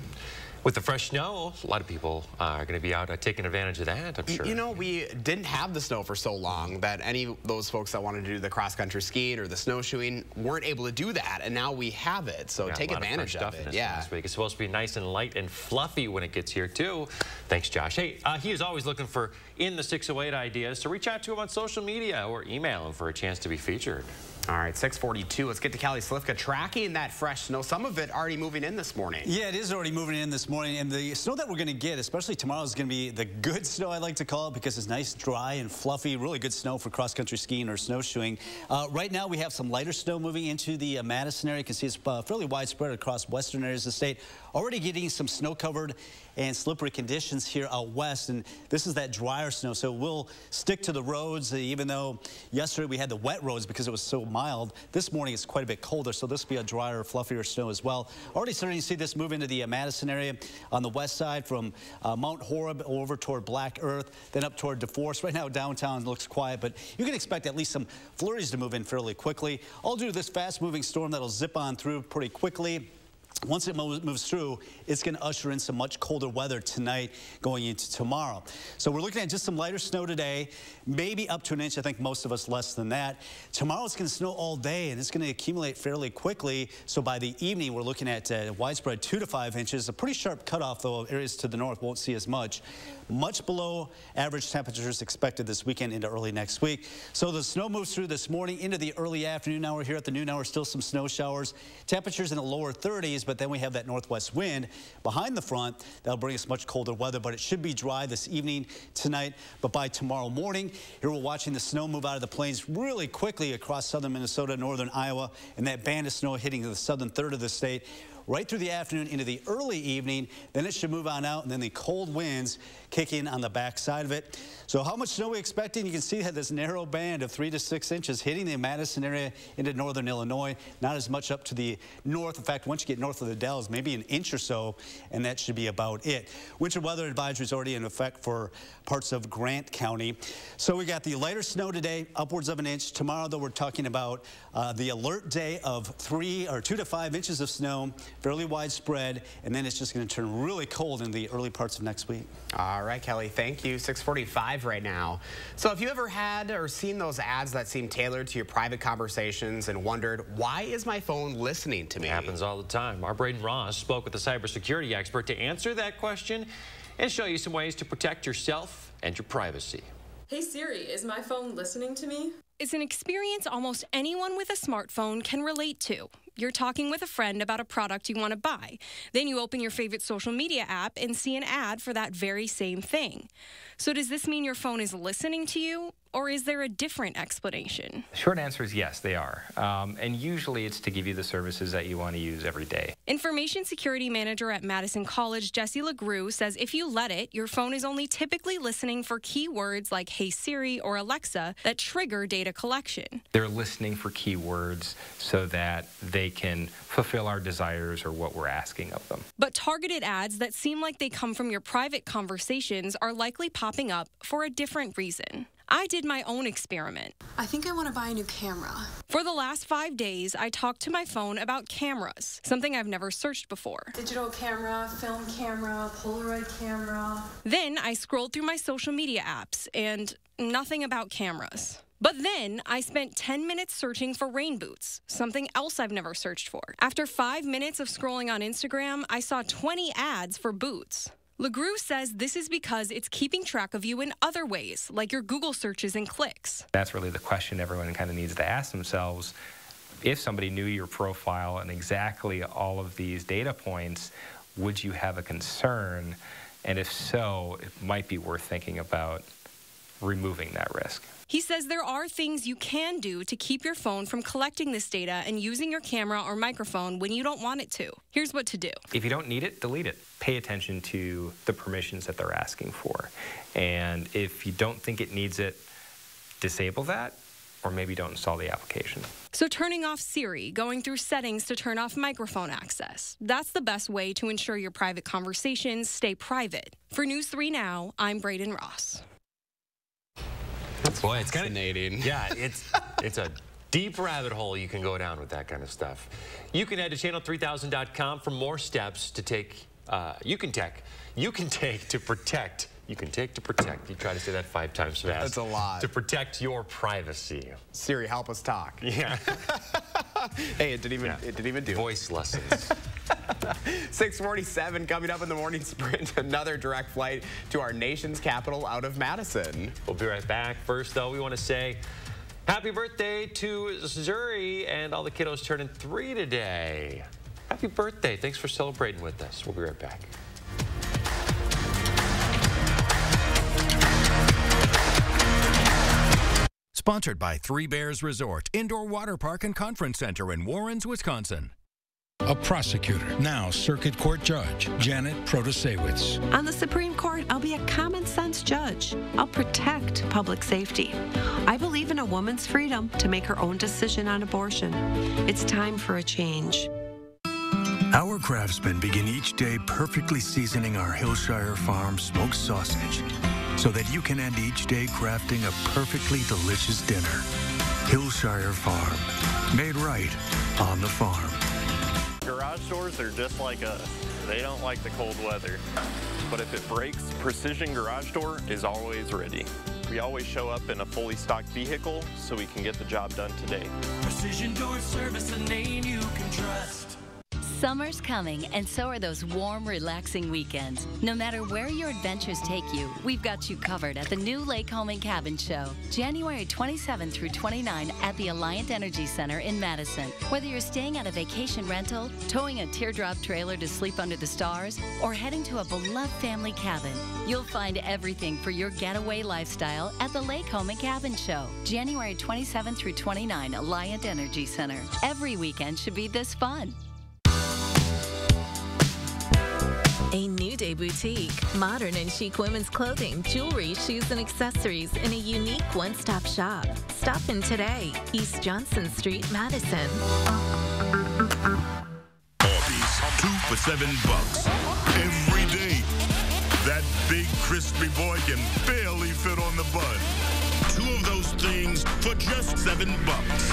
With the fresh snow, a lot of people uh, are going to be out uh, taking advantage of that, I'm sure. You know, we didn't have the snow for so long that any of those folks that wanted to do the cross-country skiing or the snowshoeing weren't able to do that, and now we have it, so Yeah, take advantage fresh of, it. Yeah. This week. It's supposed to be nice and light and fluffy when it gets here, too. Thanks, Josh. Hey, uh, he is always looking for in the 608 ideas, so reach out to him on social media or email him for a chance to be featured. All right, 642. Let's get to Kelly Slifka tracking that fresh snow. Some of it already moving in this morning. Yeah, it is already moving in this morning, and the snow that we're going to get, especially tomorrow, is going to be the good snow, I like to call it, because it's nice, dry, and fluffy. Really good snow for cross-country skiing or snowshoeing. Uh, right now, we have some lighter snow moving into the uh, Madison area. You can see it's uh, fairly widespread across western areas of the state. Already getting some snow-covered and slippery conditions here out west, and this is that drier snow, so we'll stick to the roads, even though yesterday we had the wet roads because it was so mild. This morning it's quite a bit colder, so this will be a drier, fluffier snow as well. Already starting to see this move into the uh, Madison area on the west side from uh, Mount Horeb over toward Black Earth, then up toward DeForest. Right now downtown looks quiet, but you can expect at least some flurries to move in fairly quickly, all due to this fast-moving storm that'll zip on through pretty quickly. Once it moves through, it's going to usher in some much colder weather tonight going into tomorrow. So we're looking at just some lighter snow today, maybe up to an inch. I think most of us less than that. Tomorrow it's going to snow all day and it's going to accumulate fairly quickly. So by the evening, we're looking at uh, widespread two to five inches. A pretty sharp cutoff, though areas to the north won't see as much. Much below average temperatures expected this weekend into early next week. So the snow moves through this morning into the early afternoon hour here at the noon hour. Still some snow showers. Temperatures in the lower 30s, but then we have that northwest wind behind the front. That'll bring us much colder weather, but it should be dry this evening, tonight. But by tomorrow morning, here we're watching the snow move out of the plains really quickly across southern Minnesota, northern Iowa, and that band of snow hitting the southern third of the state right through the afternoon into the early evening. Then it should move on out, and then the cold winds kick in on the back side of it. So how much snow we expecting? You can see that this narrow band of three to six inches hitting the Madison area into northern Illinois. Not as much up to the north. In fact, once you get north of the Dells, maybe an inch or so, and that should be about it. Winter weather advisory is already in effect for parts of Grant County. So we got the lighter snow today, upwards of an inch. Tomorrow, though, we're talking about uh, the alert day of three or two to five inches of snow, fairly widespread, and then it's just going to turn really cold in the early parts of next week. All right, Kelly, thank you. 645 right now. So if you ever had or seen those ads that seem tailored to your private conversations and wondered, why is my phone listening to me? It happens all the time. Our Braden Ross spoke with a cybersecurity expert to answer that question and show you some ways to protect yourself and your privacy. Hey Siri, is my phone listening to me? It's an experience almost anyone with a smartphone can relate to. You're talking with a friend about a product you want to buy. Then you open your favorite social media app and see an ad for that very same thing. So, does this mean your phone is listening to you, or is there a different explanation? The short answer is yes, they are. Um, and usually it's to give you the services that you want to use every day. Information security manager at Madison College, Jesse LeGroux, says if you let it, your phone is only typically listening for keywords like Hey Siri or Alexa that trigger data collection. They're listening for keywords so that they can fulfill our desires or what we're asking of them. But targeted ads that seem like they come from your private conversations are likely popping up for a different reason. I did my own experiment. I think I want to buy a new camera. For the last five days, I talked to my phone about cameras, something I've never searched before. Digital camera, film camera, Polaroid camera. Then I scrolled through my social media apps and nothing about cameras. But then I spent 10 minutes searching for rain boots, something else I've never searched for. After five minutes of scrolling on Instagram, I saw 20 ads for boots. LeGroux says this is because it's keeping track of you in other ways, like your Google searches and clicks. That's really the question everyone kind of needs to ask themselves. If somebody knew your profile and exactly all of these data points, would you have a concern? And if so, it might be worth thinking about removing that risk. He says there are things you can do to keep your phone from collecting this data and using your camera or microphone when you don't want it to. Here's what to do. If you don't need it, delete it. Pay attention to the permissions that they're asking for. And if you don't think it needs it, disable that or maybe don't install the application. So, turning off Siri, going through settings to turn off microphone access. That's the best way to ensure your private conversations stay private. For News 3 Now, I'm Braden Ross. That's Boy, it's fascinating. Yeah, it's it's a deep rabbit hole you can go down with that kind of stuff. You can head to channel3000.com for more steps to take. Uh, you can take. You can take to protect. You can take to protect. You try to say that five times fast. That's a lot. To protect your privacy. Siri, help us talk. Yeah. hey, it didn't even it didn't even do. Voice lessons. 647 coming up in the morning sprint. Another direct flight to our nation's capital out of Madison. We'll be right back. First, though, we want to say happy birthday to Zuri and all the kiddos turning three today. Happy birthday. Thanks for celebrating with us. We'll be right back. Sponsored by Three Bears Resort, Indoor Water Park and Conference Center in Warrens, Wisconsin. A prosecutor, now circuit court judge, Janet Protasiewicz. On the Supreme Court, I'll be a common sense judge. I'll protect public safety. I believe in a woman's freedom to make her own decision on abortion. It's time for a change. Our craftsmen begin each day perfectly seasoning our Hillshire Farm smoked sausage so that you can end each day crafting a perfectly delicious dinner. Hillshire Farm, made right on the farm. Garage garage doors are just like us. They don't like the cold weather. But if it breaks, Precision Garage Door is always ready. We always show up in a fully stocked vehicle so we can get the job done today. Precision Door Service, a name you can trust. Summer's coming, and so are those warm, relaxing weekends. No matter where your adventures take you, we've got you covered at the new Lake Home and Cabin Show, January 27 through 29 at the Alliant Energy Center in Madison. Whether you're staying at a vacation rental, towing a teardrop trailer to sleep under the stars, or heading to a beloved family cabin, you'll find everything for your getaway lifestyle at the Lake Home and Cabin Show, January 27 through 29, Alliant Energy Center. Every weekend should be this fun. A New Day boutique. Modern and chic women's clothing, jewelry, shoes, and accessories in a unique one stop shop. Stop in today. East Johnson Street, Madison. Arby's, two for seven bucks. Every day. That big crispy boy can barely fit on the bun. Two of those things for just seven bucks.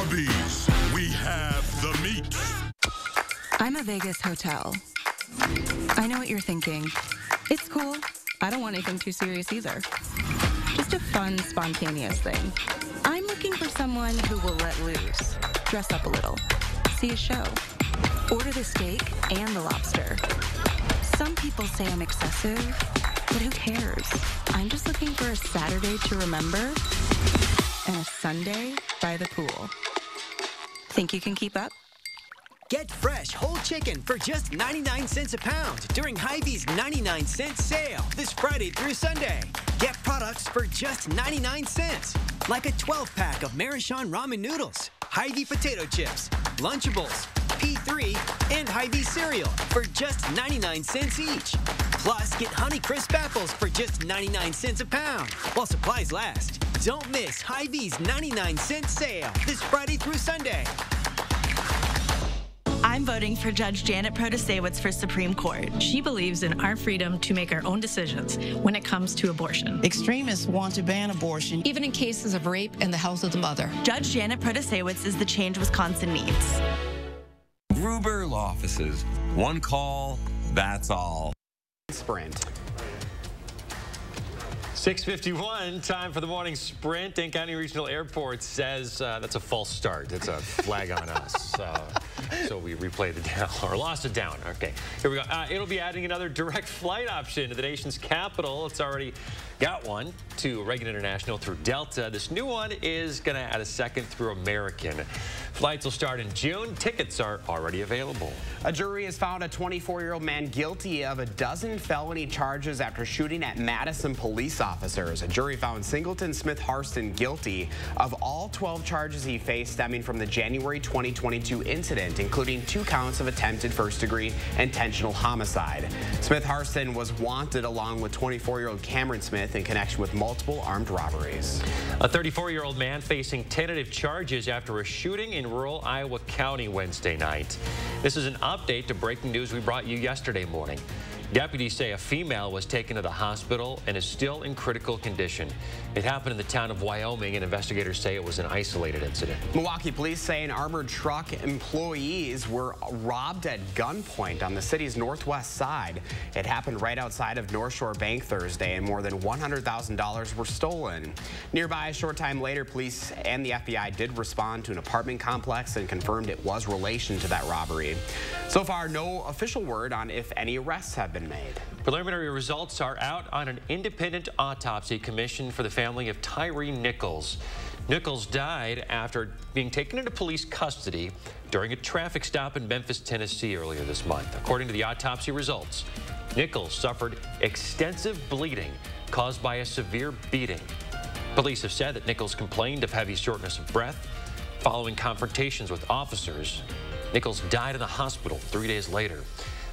Arby's, we have the meat. I'm a Vegas hotel. I know what you're thinking. It's cool. I don't want anything too serious either. Just a fun, spontaneous thing. I'm looking for someone who will let loose, dress up a little, see a show, order the steak and the lobster. Some people say I'm excessive, but who cares? I'm just looking for a Saturday to remember and a Sunday by the pool. Think you can keep up? Get fresh whole chicken for just 99 cents a pound during Hy-Vee's 99 cent sale this Friday through Sunday. Get products for just 99 cents, like a 12 pack of Maruchan ramen noodles, Hy-Vee potato chips, Lunchables, P3, and Hy-Vee cereal for just 99 cents each. Plus, get Honeycrisp apples for just 99 cents a pound while supplies last. Don't miss Hy-Vee's 99 cent sale this Friday through Sunday. I'm voting for Judge Janet Protasiewicz for Supreme Court. She believes in our freedom to make our own decisions when it comes to abortion. Extremists want to ban abortion, even in cases of rape and the health of the mother. Judge Janet Protasiewicz is the change Wisconsin needs. Gruber Law Offices. One call, that's all. Sprint. 651, time for the morning sprint. Dane County Regional Airport says uh, that's a false start. It's a flag on us. Uh, so we replayed it down, or lost it down. Okay, here we go. Uh, it'll be adding another direct flight option to the nation's capital. It's already got one to Reagan International through Delta. This new one is going to add a second through American. Flights will start in June. Tickets are already available. A jury has found a 24-year-old man guilty of a dozen felony charges after shooting at Madison police officers. A jury found Singleton Smith Harston guilty of all 12 charges he faced stemming from the January 2022 incident, including two counts of attempted first-degree intentional homicide. Smith Harston was wanted along with 24-year-old Cameron Smith in connection with multiple armed robberies. A 34-year-old man facing tentative charges after a shooting in rural Iowa County Wednesday night. This is an update to breaking news we brought you yesterday morning. Deputies say a female was taken to the hospital and is still in critical condition. It happened in the town of Wyoming, and investigators say it was an isolated incident. Milwaukee police say an armored truck employees were robbed at gunpoint on the city's northwest side. It happened right outside of North Shore Bank Thursday, and more than $100,000 were stolen. Nearby, a short time later, police and the FBI did respond to an apartment complex and confirmed it was relation to that robbery. So far, no official word on if any arrests have been made. Preliminary results are out on an independent autopsy commissioned for the family of Tyre Nichols. Nichols died after being taken into police custody during a traffic stop in Memphis, Tennessee earlier this month. According to the autopsy results, Nichols suffered extensive bleeding caused by a severe beating. Police have said that Nichols complained of heavy shortness of breath following confrontations with officers. Nichols died in the hospital three days later.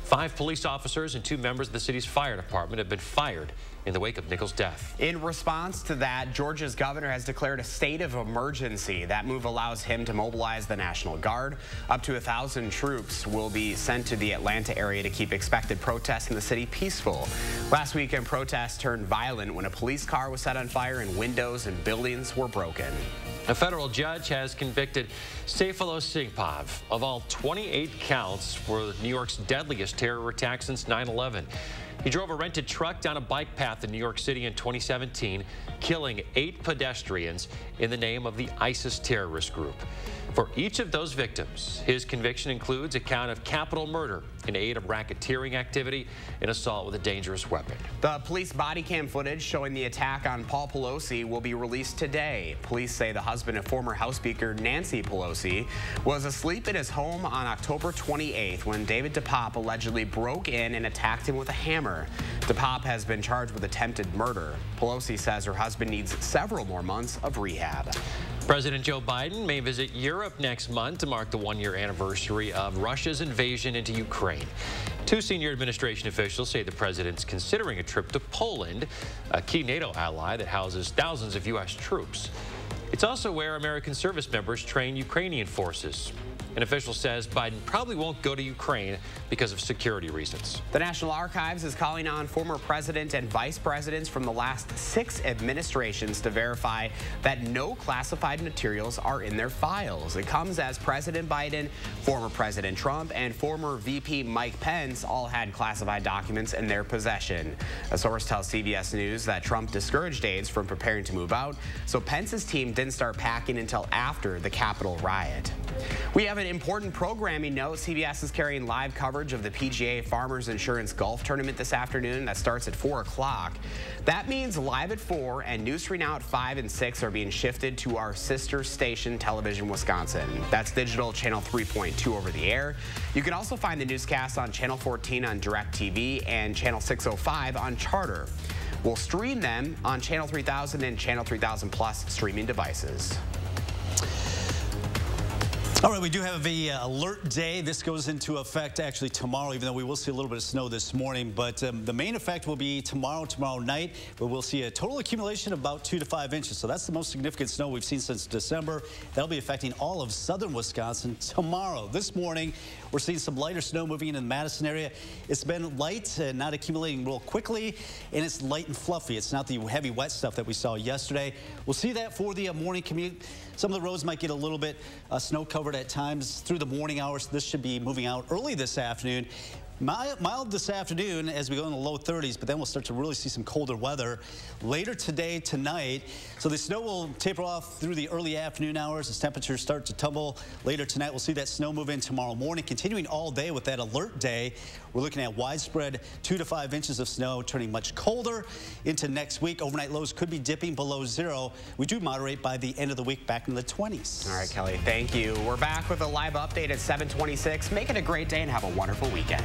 Five police officers and two members of the city's fire department have been fired in the wake of Nichols' death. In response to that, Georgia's governor has declared a state of emergency. That move allows him to mobilize the National Guard. Up to a thousand troops will be sent to the Atlanta area to keep expected protests in the city peaceful. Last weekend, protests turned violent when a police car was set on fire and windows and buildings were broken. A federal judge has convicted Sayfullo Saipov of all 28 counts for New York's deadliest terror attack since 9-11. He drove a rented truck down a bike path in New York City in 2017, killing eight pedestrians in the name of the ISIS terrorist group. For each of those victims, his conviction includes a count of capital murder in aid of racketeering activity and assault with a dangerous weapon. The police body cam footage showing the attack on Paul Pelosi will be released today. Police say the husband of former House Speaker Nancy Pelosi was asleep in his home on October 28th when David DePape allegedly broke in and attacked him with a hammer. DePape has been charged with attempted murder. Pelosi says her husband needs several more months of rehab. President Joe Biden may visit Europe next month to mark the one-year anniversary of Russia's invasion into Ukraine. Two senior administration officials say the president's considering a trip to Poland, a key NATO ally that houses thousands of U.S. troops. It's also where American service members train Ukrainian forces. An official says Biden probably won't go to Ukraine because of security reasons. The National Archives is calling on former president and vice presidents from the last six administrations to verify that no classified materials are in their files. It comes as President Biden, former President Trump, and former VP Mike Pence all had classified documents in their possession. A source tells CBS News that Trump discouraged aides from preparing to move out, so Pence's team didn't start packing until after the Capitol riot. We have an important programming note. CBS is carrying live coverage of the PGA Farmers Insurance Golf Tournament this afternoon. That starts at 4 o'clock. That means live at 4 and News 3 Now at 5 and 6 are being shifted to our sister station, Television Wisconsin. That's digital channel 3.2 over the air. You can also find the newscast on channel 14 on DirecTV and channel 605 on Charter. We'll stream them on channel 3000 and channel 3000 plus streaming devices. All right, we do have a uh, alert day. This goes into effect actually tomorrow, even though we will see a little bit of snow this morning. But um, the main effect will be tomorrow, tomorrow night, but we'll see a total accumulation of about two to five inches. So that's the most significant snow we've seen since December. That'll be affecting all of southern Wisconsin tomorrow. This morning, we're seeing some lighter snow moving in the Madison area. It's been light and not accumulating real quickly, and it's light and fluffy. It's not the heavy wet stuff that we saw yesterday. We'll see that for the uh, morning commute. Some of the roads might get a little bit uh, snow covered at times through the morning hours. This should be moving out early this afternoon. Mild this afternoon as we go in the low 30s, but then we'll start to really see some colder weather later today, tonight. So the snow will taper off through the early afternoon hours as temperatures start to tumble. Later tonight, we'll see that snow move in tomorrow morning, continuing all day with that alert day. We're looking at widespread two to five inches of snow, turning much colder into next week. Overnight lows could be dipping below zero. We do moderate by the end of the week back in the 20s. All right, Kelly, thank you. We're back with a live update at 726. Make it a great day and have a wonderful weekend.